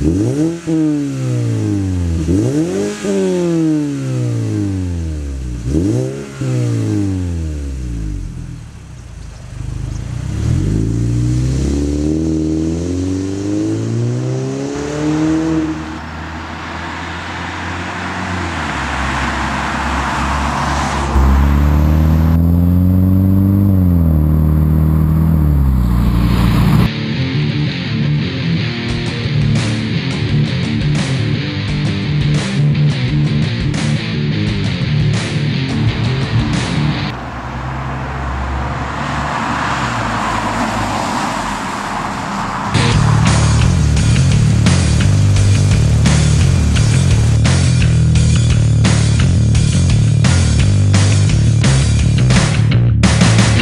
Mm-hmm.